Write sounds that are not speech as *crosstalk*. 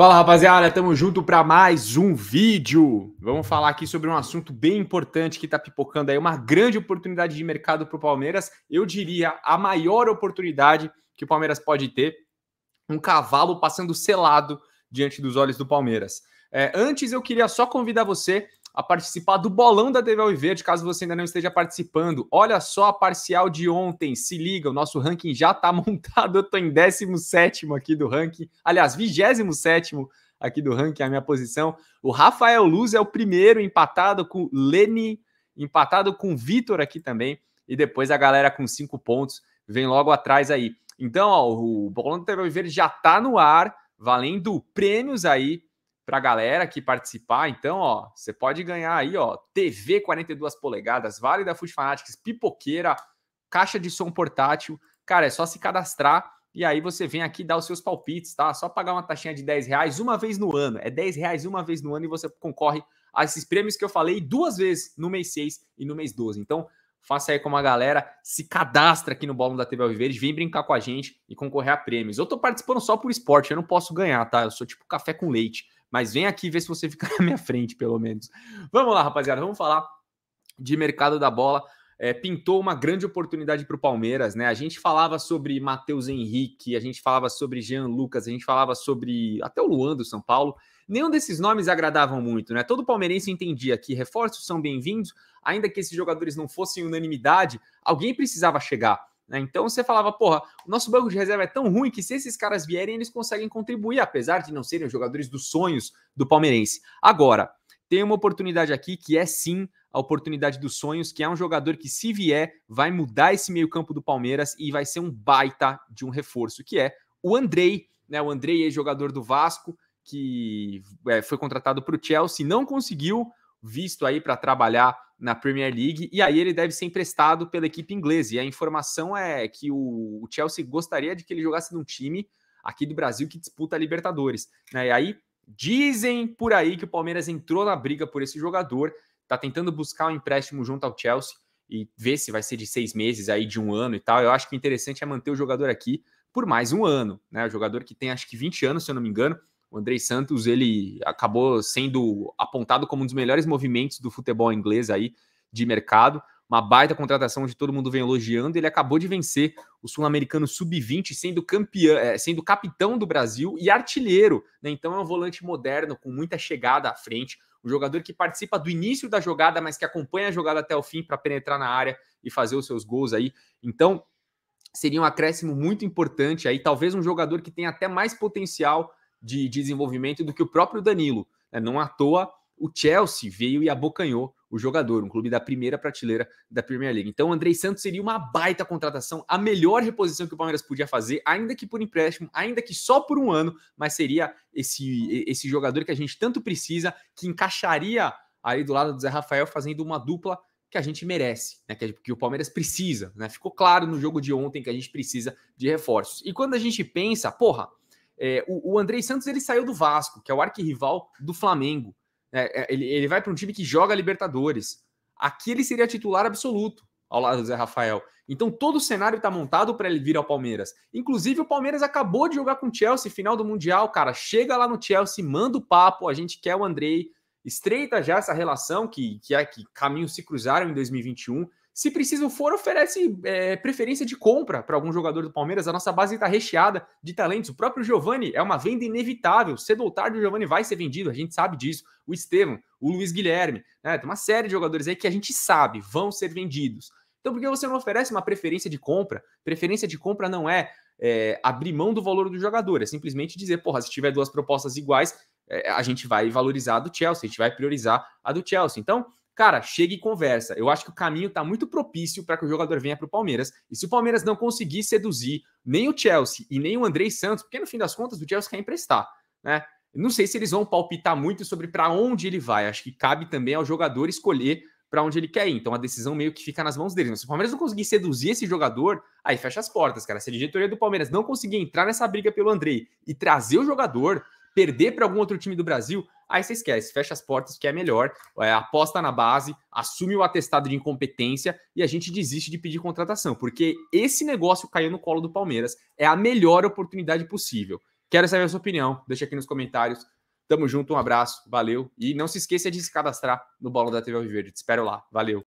Fala rapaziada, tamo junto para mais um vídeo. Vamos falar aqui sobre um assunto bem importante que tá pipocando aí, uma grande oportunidade de mercado para o Palmeiras. Eu diria a maior oportunidade que o Palmeiras pode ter, um cavalo passando selado diante dos olhos do Palmeiras. É, antes eu queria só convidar você a participar do bolão da TV Alviverde, caso você ainda não esteja participando. Olha só a parcial de ontem, se liga, o nosso ranking já está *laughs* montado, eu estou em 17 aqui do ranking, aliás, 27 aqui do ranking, a minha posição. O Rafael Luz é o primeiro, empatado com Leni, empatado com Vitor aqui também, e depois a galera com cinco pontos vem logo atrás aí. Então, ó, o bolão da TV Alviverde já está no ar, valendo prêmios aí para a galera que participar. Então, ó, você pode ganhar aí, ó, TV 42 polegadas, Vale da Food Fanatics, pipoqueira, caixa de som portátil. Cara, é só se cadastrar e aí você vem aqui dar os seus palpites, tá? Só pagar uma taxinha de 10 reais uma vez no ano. É 10 reais uma vez no ano e você concorre a esses prêmios que eu falei duas vezes no mês 6 e no mês 12. Então, faça aí como a galera, se cadastra aqui no Bolo da TV Alviverde, vem brincar com a gente e concorrer a prêmios. Eu tô participando só por esporte, eu não posso ganhar, tá? Eu sou tipo café com leite. Mas vem aqui ver se você fica *laughs* na minha frente, pelo menos. Vamos lá, rapaziada, vamos falar de mercado da bola. É, pintou uma grande oportunidade para o Palmeiras, né? A gente falava sobre Matheus Henrique, a gente falava sobre Jean Lucas, a gente falava sobre até o Luan do São Paulo. Nenhum desses nomes agradavam muito, né? Todo palmeirense entendia que reforços são bem-vindos, ainda que esses jogadores não fossem unanimidade, alguém precisava chegar. Né? Então você falava, porra, o nosso banco de reserva é tão ruim que se esses caras vierem, eles conseguem contribuir, apesar de não serem os jogadores dos sonhos do palmeirense. Agora, tem uma oportunidade aqui que é sim a oportunidade dos sonhos, que é um jogador que, se vier, vai mudar esse meio-campo do Palmeiras e vai ser um baita de um reforço, que é o Andrei, né? O Andrei é jogador do Vasco, que é, foi contratado para o Chelsea, não conseguiu visto aí para trabalhar na Premier League, e aí ele deve ser emprestado pela equipe inglesa. E a informação é que o, Chelsea gostaria de que ele jogasse num time aqui do Brasil que disputa a Libertadores. Né? E aí dizem por aí que o Palmeiras entrou na briga por esse jogador, está tentando buscar um empréstimo junto ao Chelsea e ver se vai ser de seis meses, aí de um ano e tal. Eu acho que o interessante é manter o jogador aqui por mais um ano, né? O jogador que tem acho que 20 anos, se eu não me engano, o Andrei Santos, ele acabou sendo apontado como um dos melhores movimentos do futebol inglês aí de mercado. Uma baita contratação onde todo mundo vem elogiando. Ele acabou de vencer o Sul-Americano Sub-20, sendo campeão, é, sendo capitão do Brasil e artilheiro. Né? Então é um volante moderno, com muita chegada à frente. Um jogador que participa do início da jogada, mas que acompanha a jogada até o fim para penetrar na área e fazer os seus gols aí. Então, seria um acréscimo muito importante aí. Talvez um jogador que tenha até mais potencial de desenvolvimento do que o próprio Danilo. Né? Não à toa, o Chelsea veio e abocanhou o jogador, um clube da primeira prateleira da Premier League. Então, o Andrei Santos seria uma baita contratação, a melhor reposição que o Palmeiras podia fazer, ainda que por empréstimo, ainda que só por um ano, mas seria esse, esse jogador que a gente tanto precisa, que encaixaria aí do lado do Zé Rafael, fazendo uma dupla que a gente merece, né? Que, que o Palmeiras precisa, né? Ficou claro no jogo de ontem que a gente precisa de reforços. E quando a gente pensa, porra, é, o, o Andrei Santos ele saiu do Vasco, que é o arquirrival do Flamengo. É, é ele, ele vai para um time que joga Libertadores. Aqui ele seria titular absoluto ao lado do Zé Rafael. Então todo o cenário está montado para ele vir ao Palmeiras. Inclusive o Palmeiras acabou de jogar com o Chelsea final do Mundial, cara. Chega lá no Chelsea, manda o papo, a gente quer o Andrei, estreita já essa relação que, que é que caminhos se cruzaram em 2021 se preciso for, oferece é, preferência de compra para algum jogador do Palmeiras. A nossa base está recheada de talentos. O próprio Giovani é uma venda inevitável. Cedo ou tarde o Giovani vai ser vendido, a gente sabe disso. O Estevam, o Luiz Guilherme, né? tem uma série de jogadores aí que a gente sabe vão ser vendidos. Então, por que você não oferece uma preferência de compra? Preferência de compra não é, é abrir mão do valor do jogador, é simplesmente dizer, porra, se tiver duas propostas iguais, é, a gente vai valorizar a do Chelsea, a gente vai priorizar a do Chelsea. Então, cara, chega e conversa. Eu acho que o caminho está muito propício para que o jogador venha para o Palmeiras. E se o Palmeiras não conseguir seduzir nem o Chelsea e nem o Andrei Santos, porque no fim das contas o Chelsea quer emprestar, né? Não sei se eles vão palpitar muito sobre para onde ele vai. Acho que cabe também ao jogador escolher para onde ele quer ir. Então a decisão meio que fica nas mãos dele. Se o Palmeiras não conseguir seduzir esse jogador, aí fecha as portas, cara. Se a diretoria do Palmeiras não conseguir entrar nessa briga pelo Andrei e trazer o jogador, perder para algum outro time do Brasil, aí você esquece, fecha as portas, que é melhor, é, aposta na base, assume o atestado de incompetência e a gente desiste de pedir contratação, porque esse negócio caiu no colo do Palmeiras, é a melhor oportunidade possível. Quero saber a sua opinião. Deixa aqui nos comentários. Tamo junto, um abraço, valeu. E não se esqueça de se cadastrar no Bola da TV Alviverde. Te espero lá. Valeu.